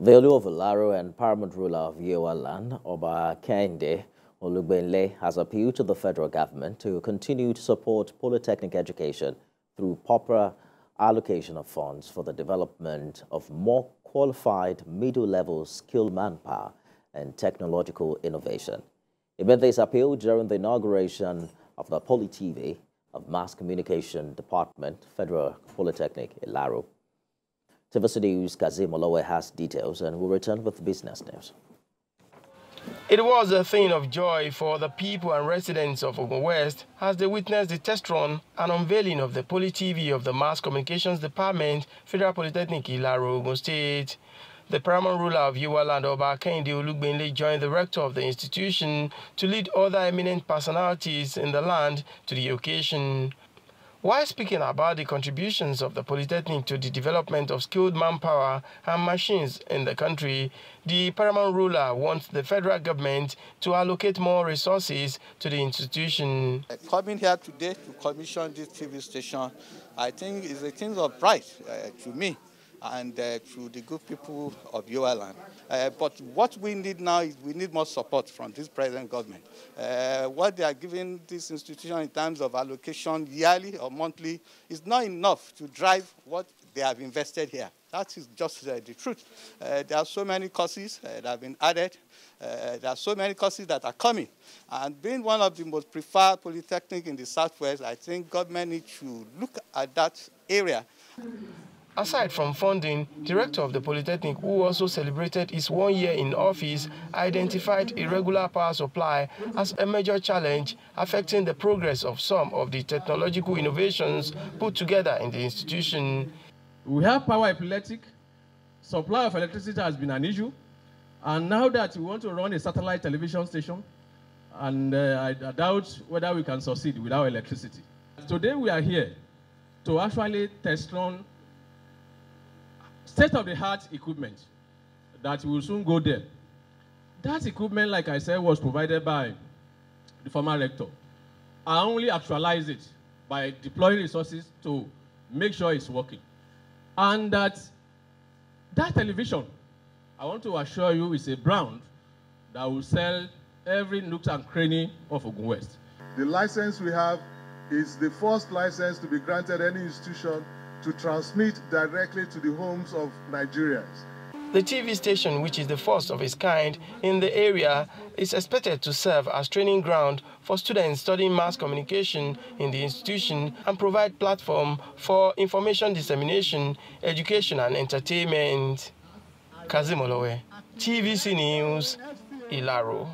The Olu of Ilaro and paramount ruler of Yewa land, Oba Kehinde Olugbenle, has appealed to the federal government to continue to support polytechnic education through proper allocation of funds for the development of more qualified middle-level skilled manpower and technological innovation. He made this appeal during the inauguration of the PolyTV of Mass Communication Department, Federal Polytechnic, Ilaro. TVC News' Kazim Olowe has details and will return with business news. It was a thing of joy for the people and residents of Ogun West as they witnessed the test run and unveiling of the Poly TV of the Mass Communications Department, Federal Polytechnic Ilaro, Ogun State. The paramount ruler of Yewa Oba Kehinde Olugbenle, joined the rector of the institution to lead other eminent personalities in the land to the occasion. While speaking about the contributions of the Polytechnic to the development of skilled manpower and machines in the country, the paramount ruler wants the federal government to allocate more resources to the institution. Coming here today to commission this TV station, I think is a thing of pride uh, to me and uh, to the good people of Yewaland. Uh, but what we need now is we need more support from this present government. Uh, what they are giving this institution in terms of allocation yearly or monthly is not enough to drive what they have invested here. That is just uh, the truth. Uh, there are so many courses uh, that have been added. there are so many courses that are coming. And being one of the most preferred polytechnic in the Southwest, I think government needs to look at that area Aside from funding, Director of the Polytechnic, who also celebrated his one year in office, identified irregular power supply as a major challenge affecting the progress of some of the technological innovations put together in the institution. We have power epileptic, supply of electricity has been an issue, and now that we want to run a satellite television station, and uh, I doubt whether we can succeed without electricity. Today we are here to actually test run state-of-the-art equipment that will soon go there. That equipment, like I said, was provided by the former rector. I only actualize it by deploying resources to make sure it's working. And that that television, I want to assure you, is a brand that will sell every nook and cranny of Ogun West. The license we have is the first license to be granted any institution to transmit directly to the homes of Nigerians. The TV station, which is the first of its kind in the area, is expected to serve as training ground for students studying mass communication in the institution and provide platform for information dissemination, education and entertainment. Kazim Olowe, TVC News, Ilaro.